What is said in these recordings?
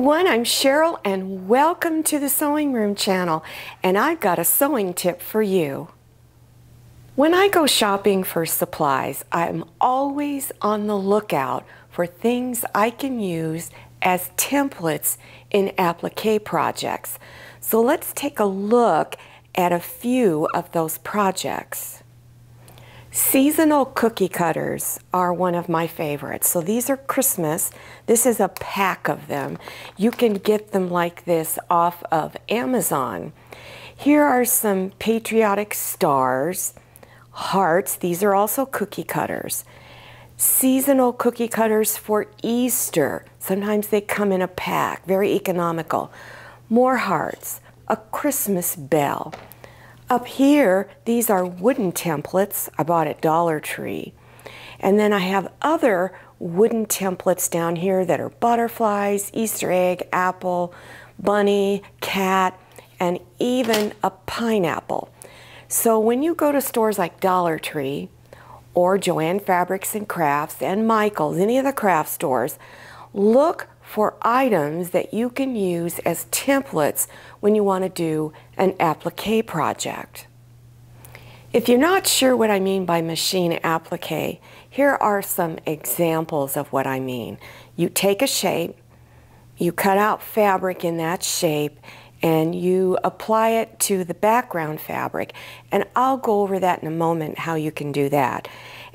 everyone, I'm Sherrill and welcome to the Sewing Room channel and I've got a sewing tip for you. When I go shopping for supplies, I'm always on the lookout for things I can use as templates in applique projects. So let's take a look at a few of those projects. Seasonal cookie cutters are one of my favorites. So these are Christmas. This is a pack of them. You can get them like this off of Amazon. Here are some patriotic stars, hearts. These are also cookie cutters. Seasonal cookie cutters for Easter. Sometimes they come in a pack, very economical. More hearts, a Christmas bell. Up here, these are wooden templates I bought at Dollar Tree. And then I have other wooden templates down here that are butterflies, Easter egg, apple, bunny, cat, and even a pineapple. So when you go to stores like Dollar Tree or Joann Fabrics and Crafts and Michael's, any of the craft stores, look for items that you can use as templates when you want to do an applique project. If you're not sure what I mean by machine applique, here are some examples of what I mean. You take a shape, you cut out fabric in that shape, and you apply it to the background fabric. And I'll go over that in a moment, how you can do that.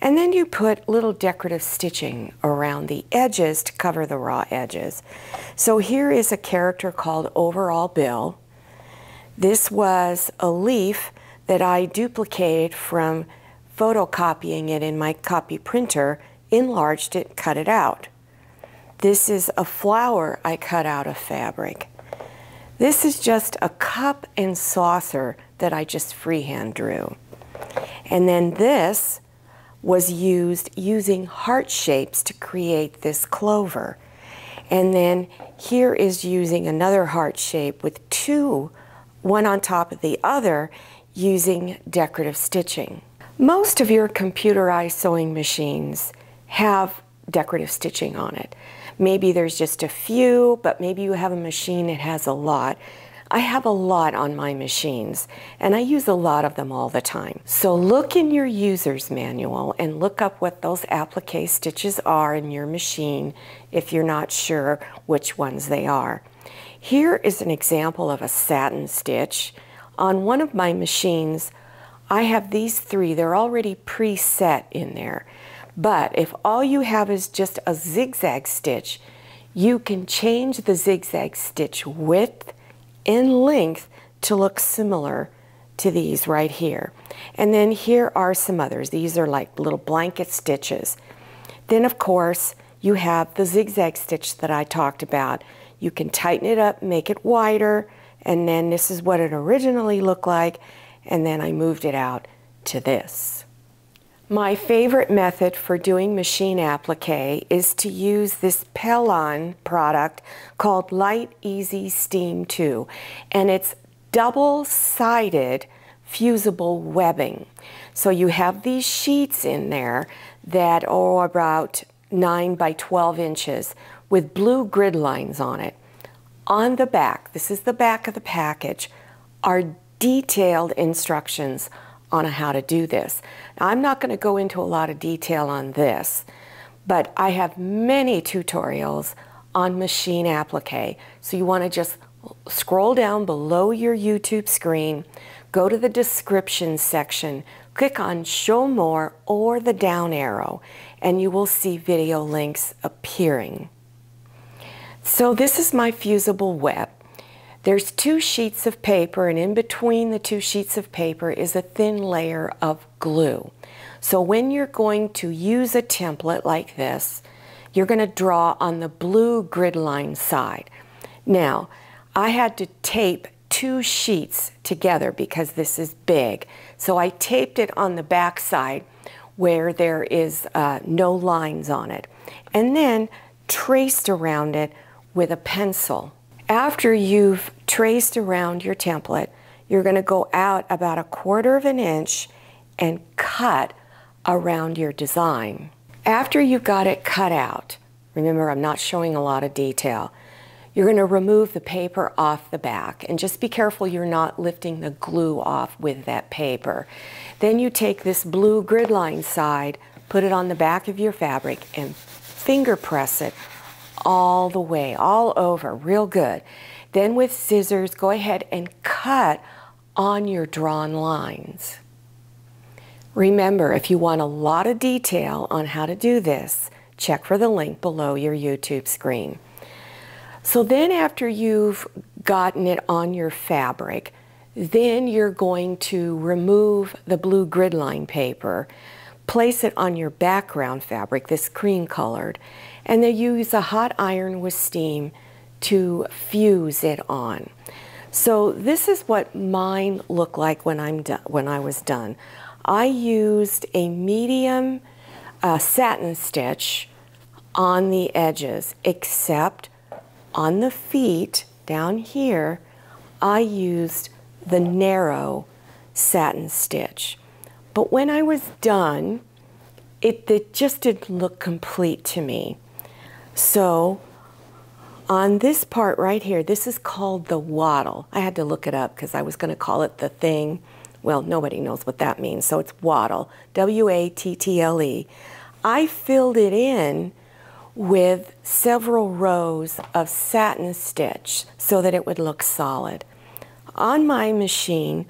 And then you put little decorative stitching around the edges to cover the raw edges. So here is a character called Overall Bill. This was a leaf that I duplicated from photocopying it in my copy printer, enlarged it, cut it out. This is a flower I cut out of fabric. This is just a cup and saucer that I just freehand drew. And then this was used using heart shapes to create this clover. And then here is using another heart shape with two, one on top of the other, using decorative stitching. Most of your computerized sewing machines have decorative stitching on it. Maybe there's just a few, but maybe you have a machine that has a lot. I have a lot on my machines and I use a lot of them all the time. So look in your user's manual and look up what those applique stitches are in your machine if you're not sure which ones they are. Here is an example of a satin stitch. On one of my machines, I have these three. They're already preset in there. But if all you have is just a zigzag stitch, you can change the zigzag stitch width in length to look similar to these right here. And then here are some others. These are like little blanket stitches. Then of course, you have the zigzag stitch that I talked about. You can tighten it up, make it wider, and then this is what it originally looked like, and then I moved it out to this. My favorite method for doing machine applique is to use this Pellon product called Light Easy Steam 2 and it's double-sided fusible webbing. So you have these sheets in there that are about 9 by 12 inches with blue grid lines on it. On the back, this is the back of the package, are detailed instructions on how to do this. Now, I'm not going to go into a lot of detail on this, but I have many tutorials on machine applique. So you want to just scroll down below your YouTube screen, go to the description section, click on show more or the down arrow, and you will see video links appearing. So this is my fusible web. There's two sheets of paper and in between the two sheets of paper is a thin layer of glue. So when you're going to use a template like this, you're going to draw on the blue grid line side. Now, I had to tape two sheets together because this is big. So I taped it on the back side where there is uh, no lines on it. And then traced around it with a pencil. After you've traced around your template, you're going to go out about a quarter of an inch and cut around your design. After you've got it cut out, remember I'm not showing a lot of detail, You're going to remove the paper off the back and just be careful you're not lifting the glue off with that paper. Then you take this blue grid line side, put it on the back of your fabric and finger press it all the way, all over, real good. Then with scissors, go ahead and cut on your drawn lines. Remember, if you want a lot of detail on how to do this, check for the link below your YouTube screen. So then after you've gotten it on your fabric, then you're going to remove the blue grid line paper, place it on your background fabric, this cream colored, and then use a hot iron with steam to fuse it on. So this is what mine looked like when, I'm when I was done. I used a medium uh, satin stitch on the edges, except on the feet down here, I used the narrow satin stitch. But when I was done, it, it just didn't look complete to me. So on this part right here, this is called the wattle. I had to look it up because I was going to call it the thing. Well, nobody knows what that means, so it's wattle, W-A-T-T-L-E. I filled it in with several rows of satin stitch so that it would look solid. On my machine,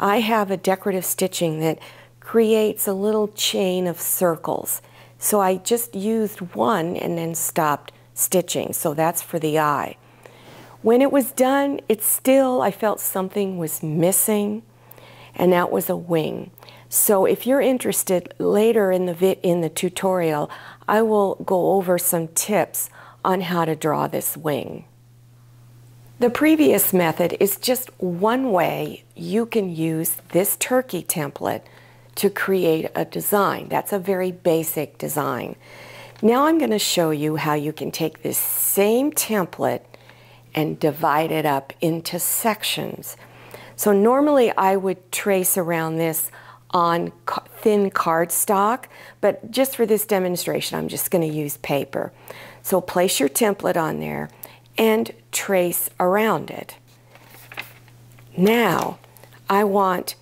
I have a decorative stitching that creates a little chain of circles. So I just used one and then stopped stitching. So that's for the eye. When it was done, it still, I felt something was missing, and that was a wing. So if you're interested later in the, in the tutorial, I will go over some tips on how to draw this wing. The previous method is just one way you can use this turkey template to create a design. That's a very basic design. Now I'm going to show you how you can take this same template and divide it up into sections. So normally I would trace around this on thin cardstock, but just for this demonstration, I'm just going to use paper. So place your template on there and trace around it. Now, I want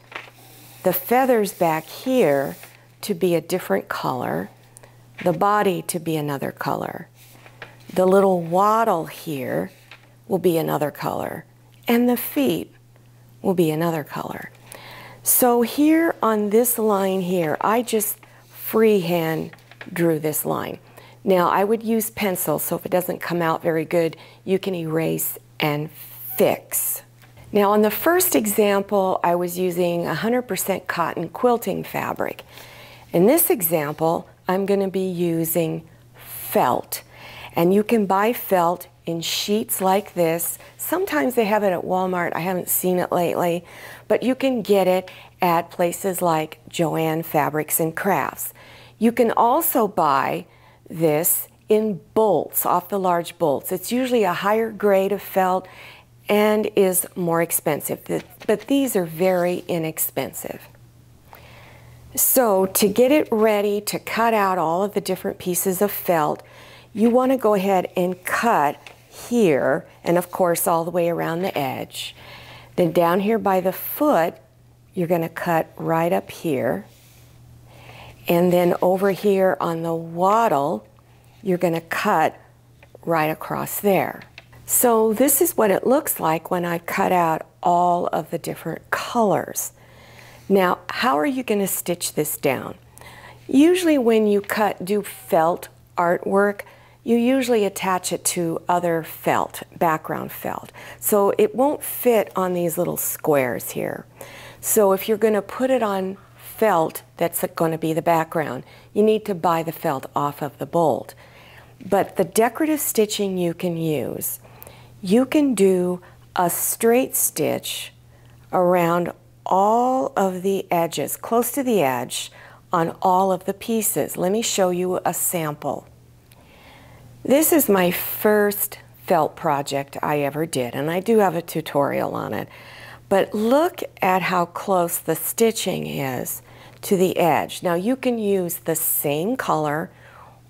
the feathers back here to be a different color, the body to be another color. The little wattle here will be another color, and the feet will be another color. So here on this line here, I just freehand drew this line. Now I would use pencil, so if it doesn't come out very good, you can erase and fix. Now on the first example, I was using 100% cotton quilting fabric. In this example, I'm going to be using felt. And you can buy felt in sheets like this. Sometimes they have it at Walmart. I haven't seen it lately, but you can get it at places like Joann Fabrics and Crafts. You can also buy this in bolts, off the large bolts. It's usually a higher grade of felt and is more expensive, but these are very inexpensive. So to get it ready to cut out all of the different pieces of felt, you want to go ahead and cut here, and of course all the way around the edge. Then down here by the foot, you're going to cut right up here. And then over here on the wattle, you're going to cut right across there. So this is what it looks like when I cut out all of the different colors. Now, how are you going to stitch this down? Usually when you cut, do felt artwork, you usually attach it to other felt, background felt. So it won't fit on these little squares here. So if you're going to put it on felt that's going to be the background, you need to buy the felt off of the bolt. But the decorative stitching you can use, you can do a straight stitch around all of the edges, close to the edge, on all of the pieces. Let me show you a sample. This is my first felt project I ever did, and I do have a tutorial on it. But look at how close the stitching is to the edge. Now you can use the same color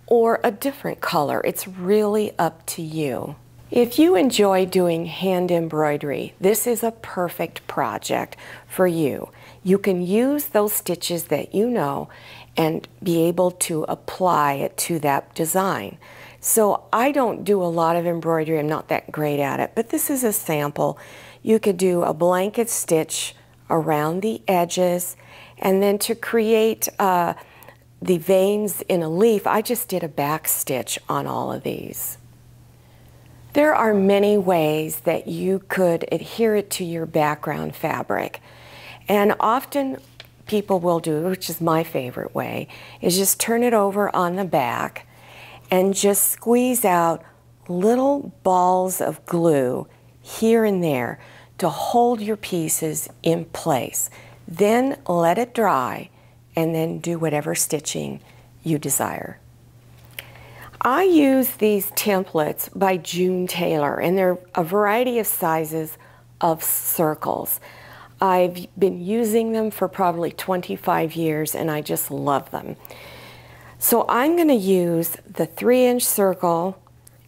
or a different color. It's really up to you. If you enjoy doing hand embroidery, this is a perfect project for you. You can use those stitches that you know and be able to apply it to that design. So I don't do a lot of embroidery, I'm not that great at it, but this is a sample. You could do a blanket stitch around the edges and then to create uh, the veins in a leaf, I just did a back stitch on all of these. There are many ways that you could adhere it to your background fabric. And often people will do, which is my favorite way, is just turn it over on the back and just squeeze out little balls of glue here and there to hold your pieces in place. Then let it dry and then do whatever stitching you desire. I use these templates by June Taylor and they're a variety of sizes of circles. I've been using them for probably 25 years and I just love them. So I'm going to use the 3 inch circle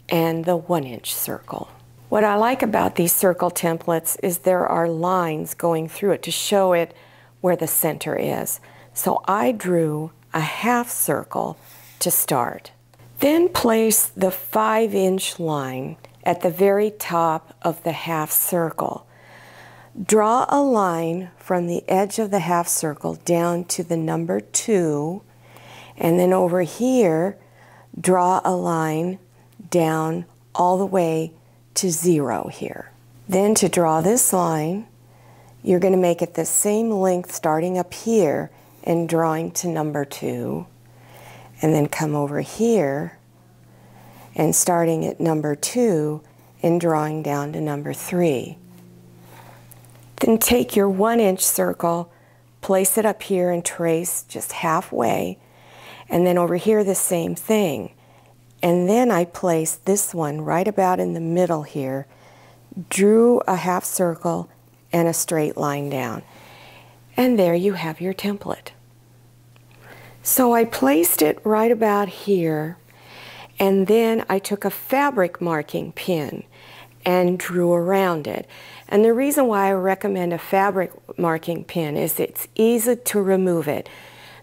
and the 1 inch circle. What I like about these circle templates is there are lines going through it to show it where the center is. So I drew a half circle to start. Then place the 5 inch line at the very top of the half circle. Draw a line from the edge of the half circle down to the number 2 and then over here draw a line down all the way to 0 here. Then to draw this line you're going to make it the same length starting up here and drawing to number 2 and then come over here and starting at number 2 and drawing down to number 3. Then take your one inch circle, place it up here and trace just halfway. And then over here, the same thing. And then I placed this one right about in the middle here, drew a half circle and a straight line down. And there you have your template. So I placed it right about here, and then I took a fabric marking pin and drew around it. And the reason why I recommend a fabric marking pin is it's easy to remove it.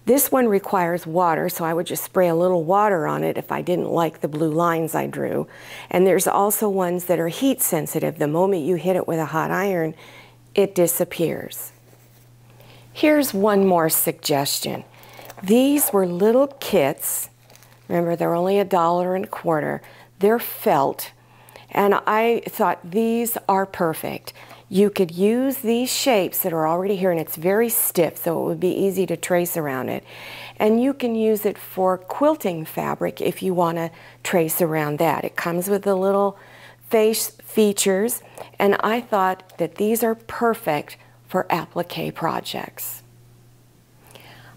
This one requires water, so I would just spray a little water on it if I didn't like the blue lines I drew. And there's also ones that are heat sensitive. The moment you hit it with a hot iron, it disappears. Here's one more suggestion. These were little kits. Remember, they're only a dollar and a quarter. They're felt and I thought these are perfect. You could use these shapes that are already here and it's very stiff so it would be easy to trace around it. And you can use it for quilting fabric if you want to trace around that. It comes with the little face features and I thought that these are perfect for applique projects.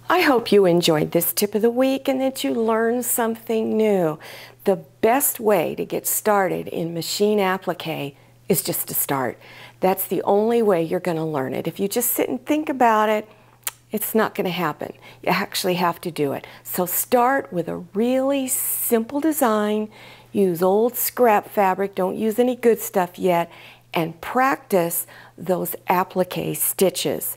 I hope you enjoyed this tip of the week and that you learned something new. The best way to get started in machine applique is just to start. That's the only way you're going to learn it. If you just sit and think about it, it's not going to happen. You actually have to do it. So start with a really simple design. Use old scrap fabric. Don't use any good stuff yet. And practice those applique stitches.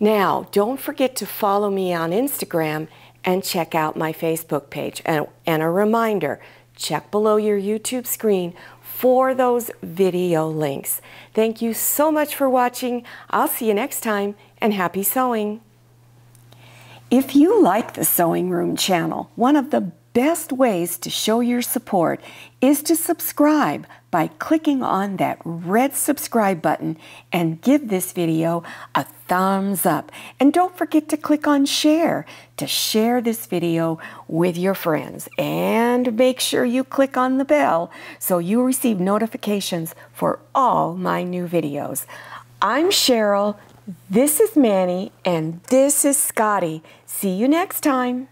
Now, don't forget to follow me on Instagram and check out my Facebook page. And, and a reminder, check below your YouTube screen for those video links. Thank you so much for watching. I'll see you next time and happy sewing. If you like the Sewing Room channel, one of the best ways to show your support is to subscribe by clicking on that red subscribe button and give this video a thumbs up. And don't forget to click on share to share this video with your friends. And make sure you click on the bell so you receive notifications for all my new videos. I'm Sherrill, this is Manny, and this is Scotty. See you next time.